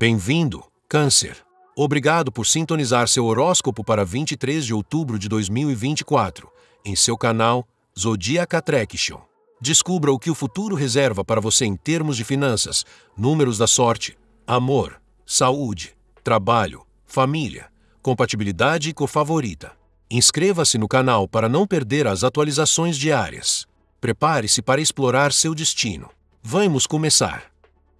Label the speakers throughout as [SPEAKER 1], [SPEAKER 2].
[SPEAKER 1] Bem-vindo, Câncer. Obrigado por sintonizar seu horóscopo para 23 de outubro de 2024, em seu canal Zodiac Attraction. Descubra o que o futuro reserva para você em termos de finanças, números da sorte, amor, saúde, trabalho, família, compatibilidade e cofavorita. Inscreva-se no canal para não perder as atualizações diárias. Prepare-se para explorar seu destino. Vamos começar.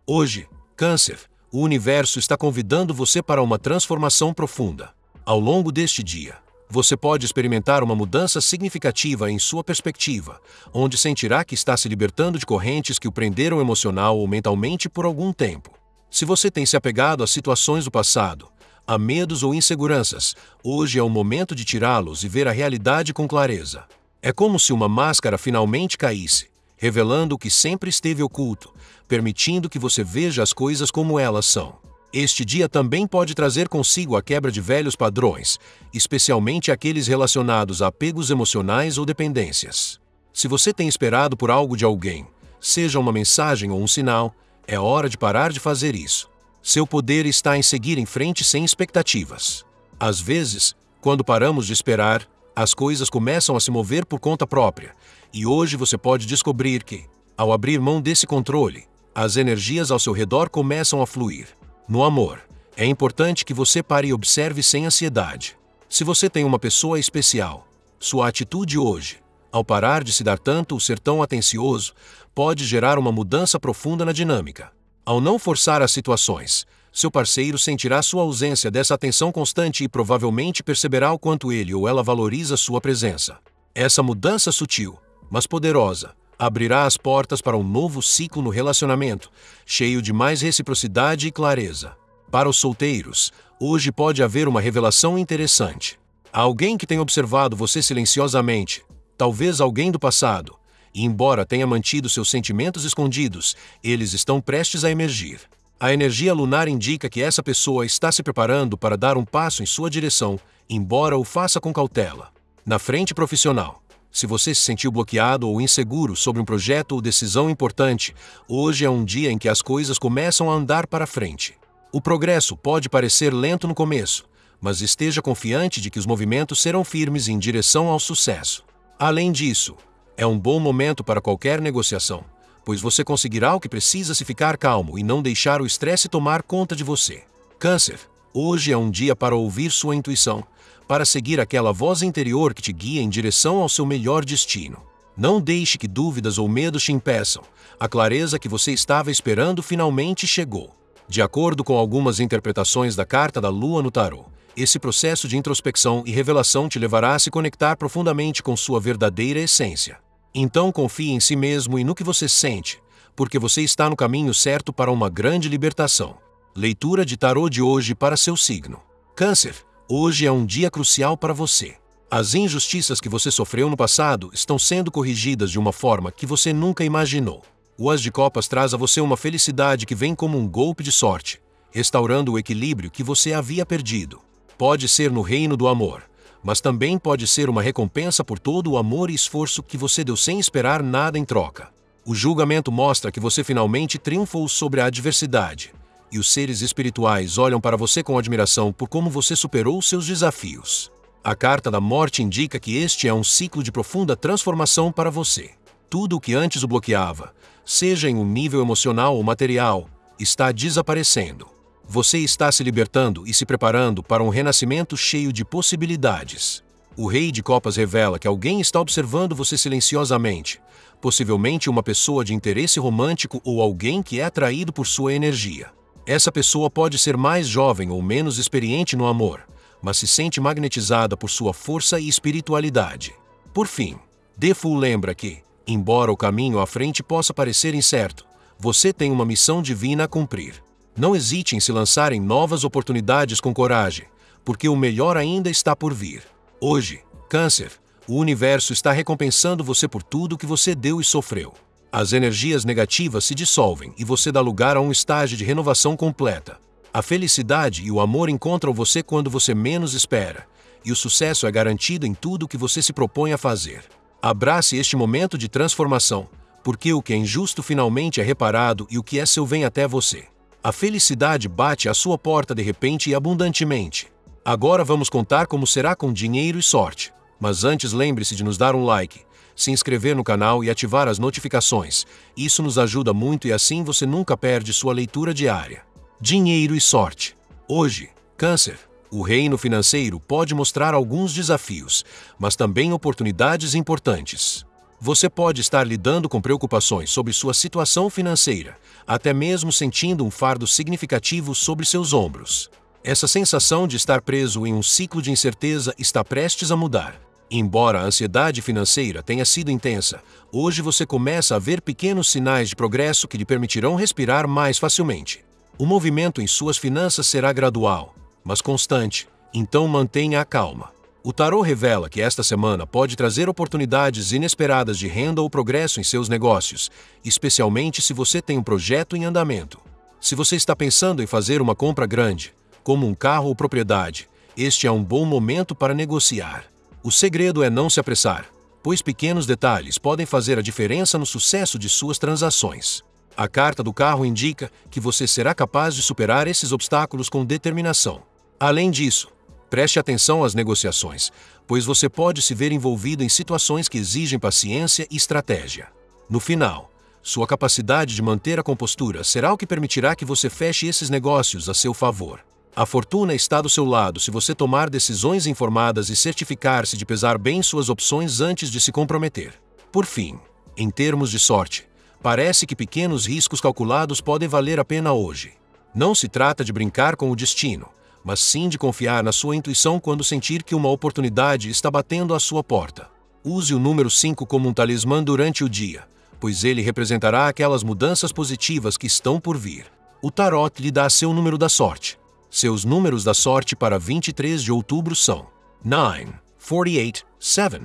[SPEAKER 1] Hoje, Câncer, o universo está convidando você para uma transformação profunda. Ao longo deste dia, você pode experimentar uma mudança significativa em sua perspectiva, onde sentirá que está se libertando de correntes que o prenderam emocional ou mentalmente por algum tempo. Se você tem se apegado a situações do passado, a medos ou inseguranças, hoje é o momento de tirá-los e ver a realidade com clareza. É como se uma máscara finalmente caísse, revelando o que sempre esteve oculto, permitindo que você veja as coisas como elas são. Este dia também pode trazer consigo a quebra de velhos padrões, especialmente aqueles relacionados a apegos emocionais ou dependências. Se você tem esperado por algo de alguém, seja uma mensagem ou um sinal, é hora de parar de fazer isso. Seu poder está em seguir em frente sem expectativas. Às vezes, quando paramos de esperar, as coisas começam a se mover por conta própria, e hoje você pode descobrir que, ao abrir mão desse controle, as energias ao seu redor começam a fluir. No amor, é importante que você pare e observe sem ansiedade. Se você tem uma pessoa especial, sua atitude hoje, ao parar de se dar tanto ou ser tão atencioso, pode gerar uma mudança profunda na dinâmica. Ao não forçar as situações, seu parceiro sentirá sua ausência dessa atenção constante e provavelmente perceberá o quanto ele ou ela valoriza sua presença. Essa mudança sutil, mas poderosa, abrirá as portas para um novo ciclo no relacionamento, cheio de mais reciprocidade e clareza. Para os solteiros, hoje pode haver uma revelação interessante. Há alguém que tem observado você silenciosamente, talvez alguém do passado, e embora tenha mantido seus sentimentos escondidos, eles estão prestes a emergir. A energia lunar indica que essa pessoa está se preparando para dar um passo em sua direção, embora o faça com cautela. Na frente profissional, se você se sentiu bloqueado ou inseguro sobre um projeto ou decisão importante, hoje é um dia em que as coisas começam a andar para frente. O progresso pode parecer lento no começo, mas esteja confiante de que os movimentos serão firmes em direção ao sucesso. Além disso, é um bom momento para qualquer negociação pois você conseguirá o que precisa se ficar calmo e não deixar o estresse tomar conta de você. Câncer, hoje é um dia para ouvir sua intuição, para seguir aquela voz interior que te guia em direção ao seu melhor destino. Não deixe que dúvidas ou medos te impeçam. A clareza que você estava esperando finalmente chegou. De acordo com algumas interpretações da carta da Lua no tarô, esse processo de introspecção e revelação te levará a se conectar profundamente com sua verdadeira essência. Então confie em si mesmo e no que você sente, porque você está no caminho certo para uma grande libertação. Leitura de tarô de hoje para seu signo. Câncer, hoje é um dia crucial para você. As injustiças que você sofreu no passado estão sendo corrigidas de uma forma que você nunca imaginou. O As de Copas traz a você uma felicidade que vem como um golpe de sorte, restaurando o equilíbrio que você havia perdido. Pode ser no reino do amor, mas também pode ser uma recompensa por todo o amor e esforço que você deu sem esperar nada em troca. O julgamento mostra que você finalmente triunfou sobre a adversidade, e os seres espirituais olham para você com admiração por como você superou seus desafios. A carta da morte indica que este é um ciclo de profunda transformação para você. Tudo o que antes o bloqueava, seja em um nível emocional ou material, está desaparecendo. Você está se libertando e se preparando para um renascimento cheio de possibilidades. O Rei de Copas revela que alguém está observando você silenciosamente, possivelmente uma pessoa de interesse romântico ou alguém que é atraído por sua energia. Essa pessoa pode ser mais jovem ou menos experiente no amor, mas se sente magnetizada por sua força e espiritualidade. Por fim, Defu lembra que, embora o caminho à frente possa parecer incerto, você tem uma missão divina a cumprir. Não hesite em se lançar em novas oportunidades com coragem, porque o melhor ainda está por vir. Hoje, Câncer, o universo está recompensando você por tudo que você deu e sofreu. As energias negativas se dissolvem e você dá lugar a um estágio de renovação completa. A felicidade e o amor encontram você quando você menos espera, e o sucesso é garantido em tudo que você se propõe a fazer. Abrace este momento de transformação, porque o que é injusto finalmente é reparado e o que é seu vem até você. A felicidade bate à sua porta de repente e abundantemente. Agora vamos contar como será com dinheiro e sorte. Mas antes lembre-se de nos dar um like, se inscrever no canal e ativar as notificações. Isso nos ajuda muito e assim você nunca perde sua leitura diária. Dinheiro e sorte. Hoje, Câncer. O reino financeiro pode mostrar alguns desafios, mas também oportunidades importantes. Você pode estar lidando com preocupações sobre sua situação financeira, até mesmo sentindo um fardo significativo sobre seus ombros. Essa sensação de estar preso em um ciclo de incerteza está prestes a mudar. Embora a ansiedade financeira tenha sido intensa, hoje você começa a ver pequenos sinais de progresso que lhe permitirão respirar mais facilmente. O movimento em suas finanças será gradual, mas constante, então mantenha a calma. O tarô revela que esta semana pode trazer oportunidades inesperadas de renda ou progresso em seus negócios, especialmente se você tem um projeto em andamento. Se você está pensando em fazer uma compra grande, como um carro ou propriedade, este é um bom momento para negociar. O segredo é não se apressar, pois pequenos detalhes podem fazer a diferença no sucesso de suas transações. A carta do carro indica que você será capaz de superar esses obstáculos com determinação. Além disso, preste atenção às negociações, pois você pode se ver envolvido em situações que exigem paciência e estratégia. No final, sua capacidade de manter a compostura será o que permitirá que você feche esses negócios a seu favor. A fortuna está do seu lado se você tomar decisões informadas e certificar-se de pesar bem suas opções antes de se comprometer. Por fim, em termos de sorte, parece que pequenos riscos calculados podem valer a pena hoje. Não se trata de brincar com o destino, mas sim de confiar na sua intuição quando sentir que uma oportunidade está batendo à sua porta. Use o número 5 como um talismã durante o dia, pois ele representará aquelas mudanças positivas que estão por vir. O tarot lhe dá seu número da sorte seus números da sorte para 23 de outubro são 9, 48, 7,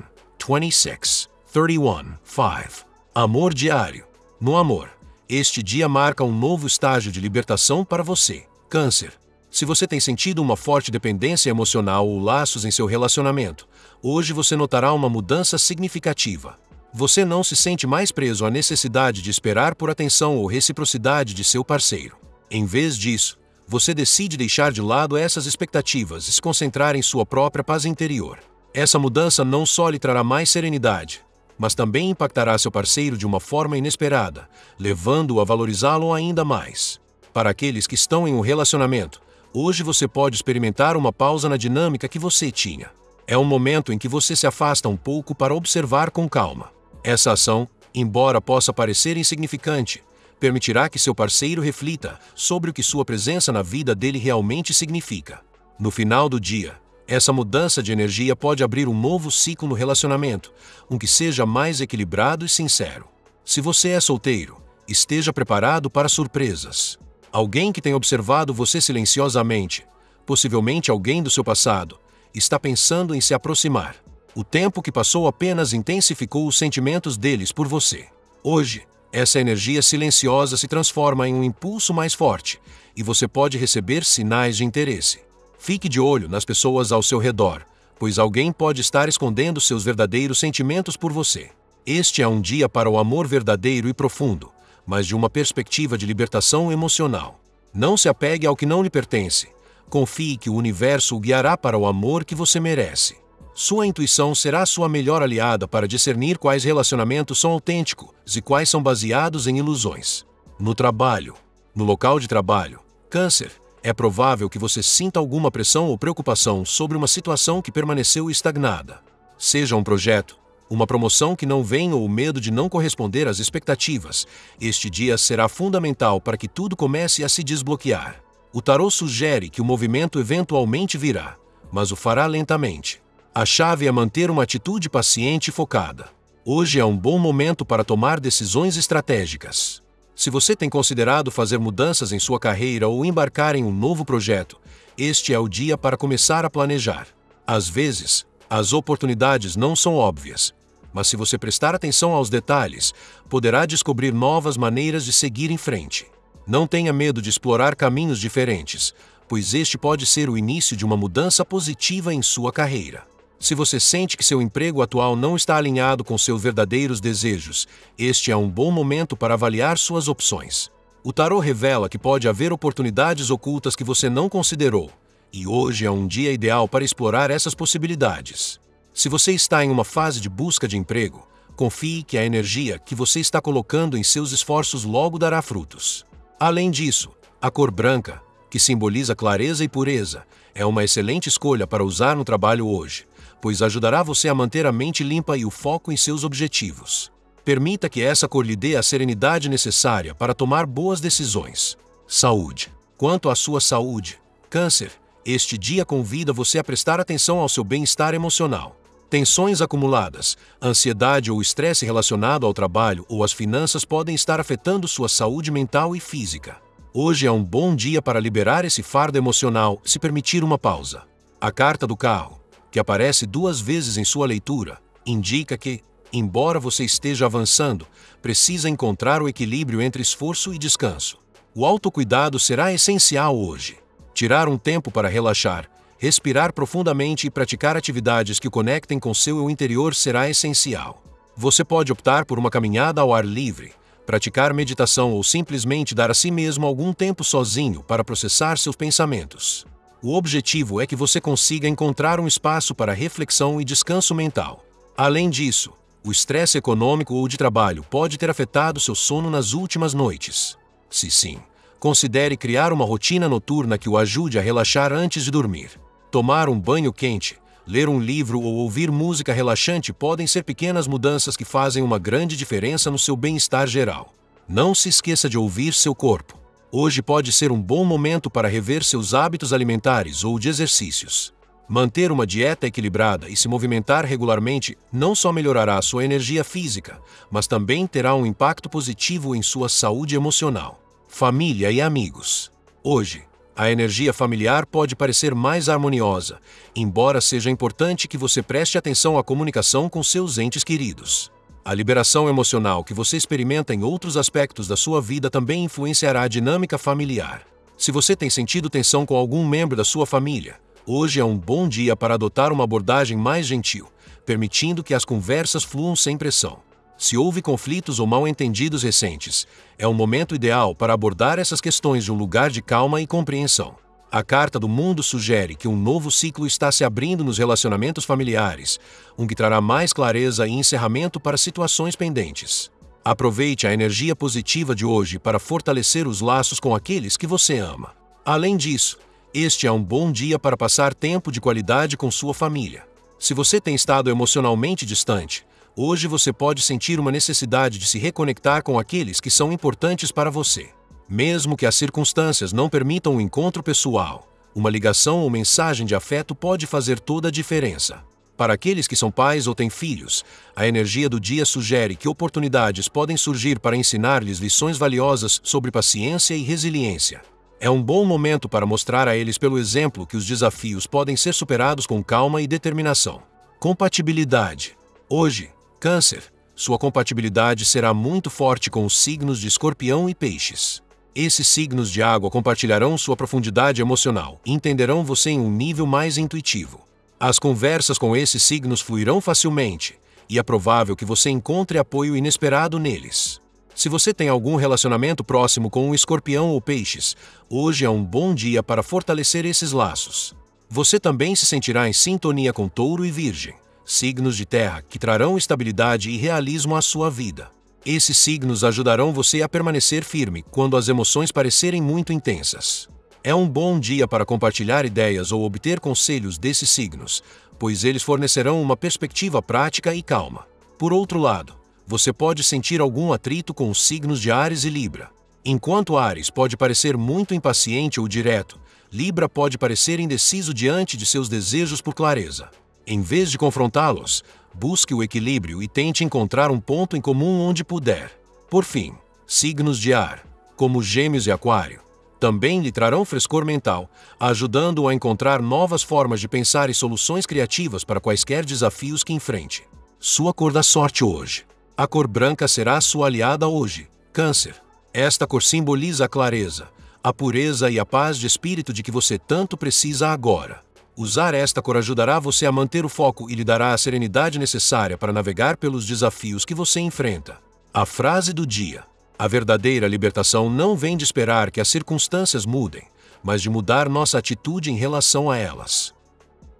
[SPEAKER 1] 26, 31, 5. Amor diário. No amor, este dia marca um novo estágio de libertação para você. Câncer. Se você tem sentido uma forte dependência emocional ou laços em seu relacionamento, hoje você notará uma mudança significativa. Você não se sente mais preso à necessidade de esperar por atenção ou reciprocidade de seu parceiro. Em vez disso, você decide deixar de lado essas expectativas e se concentrar em sua própria paz interior. Essa mudança não só lhe trará mais serenidade, mas também impactará seu parceiro de uma forma inesperada, levando-o a valorizá-lo ainda mais. Para aqueles que estão em um relacionamento, hoje você pode experimentar uma pausa na dinâmica que você tinha. É um momento em que você se afasta um pouco para observar com calma. Essa ação, embora possa parecer insignificante, permitirá que seu parceiro reflita sobre o que sua presença na vida dele realmente significa. No final do dia, essa mudança de energia pode abrir um novo ciclo no relacionamento, um que seja mais equilibrado e sincero. Se você é solteiro, esteja preparado para surpresas. Alguém que tem observado você silenciosamente, possivelmente alguém do seu passado, está pensando em se aproximar. O tempo que passou apenas intensificou os sentimentos deles por você. Hoje, essa energia silenciosa se transforma em um impulso mais forte e você pode receber sinais de interesse. Fique de olho nas pessoas ao seu redor, pois alguém pode estar escondendo seus verdadeiros sentimentos por você. Este é um dia para o amor verdadeiro e profundo, mas de uma perspectiva de libertação emocional. Não se apegue ao que não lhe pertence. Confie que o universo o guiará para o amor que você merece. Sua intuição será sua melhor aliada para discernir quais relacionamentos são autênticos e quais são baseados em ilusões. No trabalho, no local de trabalho, Câncer, é provável que você sinta alguma pressão ou preocupação sobre uma situação que permaneceu estagnada. Seja um projeto, uma promoção que não vem ou o medo de não corresponder às expectativas, este dia será fundamental para que tudo comece a se desbloquear. O tarô sugere que o movimento eventualmente virá, mas o fará lentamente. A chave é manter uma atitude paciente e focada. Hoje é um bom momento para tomar decisões estratégicas. Se você tem considerado fazer mudanças em sua carreira ou embarcar em um novo projeto, este é o dia para começar a planejar. Às vezes, as oportunidades não são óbvias, mas se você prestar atenção aos detalhes, poderá descobrir novas maneiras de seguir em frente. Não tenha medo de explorar caminhos diferentes, pois este pode ser o início de uma mudança positiva em sua carreira. Se você sente que seu emprego atual não está alinhado com seus verdadeiros desejos, este é um bom momento para avaliar suas opções. O tarô revela que pode haver oportunidades ocultas que você não considerou, e hoje é um dia ideal para explorar essas possibilidades. Se você está em uma fase de busca de emprego, confie que a energia que você está colocando em seus esforços logo dará frutos. Além disso, a cor branca, que simboliza clareza e pureza, é uma excelente escolha para usar no trabalho hoje, pois ajudará você a manter a mente limpa e o foco em seus objetivos. Permita que essa cor lhe dê a serenidade necessária para tomar boas decisões. Saúde. Quanto à sua saúde, Câncer, este dia convida você a prestar atenção ao seu bem-estar emocional. Tensões acumuladas, ansiedade ou estresse relacionado ao trabalho ou às finanças podem estar afetando sua saúde mental e física. Hoje é um bom dia para liberar esse fardo emocional se permitir uma pausa. A carta do carro, que aparece duas vezes em sua leitura, indica que, embora você esteja avançando, precisa encontrar o equilíbrio entre esforço e descanso. O autocuidado será essencial hoje. Tirar um tempo para relaxar, respirar profundamente e praticar atividades que conectem com seu eu interior será essencial. Você pode optar por uma caminhada ao ar livre, praticar meditação ou simplesmente dar a si mesmo algum tempo sozinho para processar seus pensamentos. O objetivo é que você consiga encontrar um espaço para reflexão e descanso mental. Além disso, o estresse econômico ou de trabalho pode ter afetado seu sono nas últimas noites. Se sim, considere criar uma rotina noturna que o ajude a relaxar antes de dormir. Tomar um banho quente, ler um livro ou ouvir música relaxante podem ser pequenas mudanças que fazem uma grande diferença no seu bem-estar geral. Não se esqueça de ouvir seu corpo. Hoje pode ser um bom momento para rever seus hábitos alimentares ou de exercícios. Manter uma dieta equilibrada e se movimentar regularmente não só melhorará sua energia física, mas também terá um impacto positivo em sua saúde emocional. Família e amigos. Hoje, a energia familiar pode parecer mais harmoniosa, embora seja importante que você preste atenção à comunicação com seus entes queridos. A liberação emocional que você experimenta em outros aspectos da sua vida também influenciará a dinâmica familiar. Se você tem sentido tensão com algum membro da sua família, Hoje é um bom dia para adotar uma abordagem mais gentil, permitindo que as conversas fluam sem pressão. Se houve conflitos ou mal-entendidos recentes, é um momento ideal para abordar essas questões de um lugar de calma e compreensão. A carta do mundo sugere que um novo ciclo está se abrindo nos relacionamentos familiares, um que trará mais clareza e encerramento para situações pendentes. Aproveite a energia positiva de hoje para fortalecer os laços com aqueles que você ama. Além disso, este é um bom dia para passar tempo de qualidade com sua família. Se você tem estado emocionalmente distante, hoje você pode sentir uma necessidade de se reconectar com aqueles que são importantes para você. Mesmo que as circunstâncias não permitam o um encontro pessoal, uma ligação ou mensagem de afeto pode fazer toda a diferença. Para aqueles que são pais ou têm filhos, a energia do dia sugere que oportunidades podem surgir para ensinar-lhes lições valiosas sobre paciência e resiliência. É um bom momento para mostrar a eles pelo exemplo que os desafios podem ser superados com calma e determinação. Compatibilidade. Hoje, Câncer, sua compatibilidade será muito forte com os signos de Escorpião e Peixes. Esses signos de água compartilharão sua profundidade emocional e entenderão você em um nível mais intuitivo. As conversas com esses signos fluirão facilmente, e é provável que você encontre apoio inesperado neles. Se você tem algum relacionamento próximo com um escorpião ou peixes, hoje é um bom dia para fortalecer esses laços. Você também se sentirá em sintonia com touro e virgem, signos de terra que trarão estabilidade e realismo à sua vida. Esses signos ajudarão você a permanecer firme quando as emoções parecerem muito intensas. É um bom dia para compartilhar ideias ou obter conselhos desses signos, pois eles fornecerão uma perspectiva prática e calma. Por outro lado, você pode sentir algum atrito com os signos de Ares e Libra. Enquanto Ares pode parecer muito impaciente ou direto, Libra pode parecer indeciso diante de seus desejos por clareza. Em vez de confrontá-los, busque o equilíbrio e tente encontrar um ponto em comum onde puder. Por fim, signos de ar, como Gêmeos e Aquário, também lhe trarão frescor mental, ajudando-o a encontrar novas formas de pensar e soluções criativas para quaisquer desafios que enfrente. Sua cor da sorte hoje. A cor branca será sua aliada hoje, Câncer. Esta cor simboliza a clareza, a pureza e a paz de espírito de que você tanto precisa agora. Usar esta cor ajudará você a manter o foco e lhe dará a serenidade necessária para navegar pelos desafios que você enfrenta. A frase do dia: A verdadeira libertação não vem de esperar que as circunstâncias mudem, mas de mudar nossa atitude em relação a elas.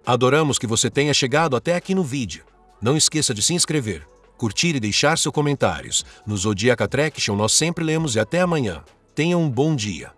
[SPEAKER 1] Adoramos que você tenha chegado até aqui no vídeo. Não esqueça de se inscrever, curtir e deixar seus comentários. No Zodiac Attraction nós sempre lemos e até amanhã. Tenha um bom dia.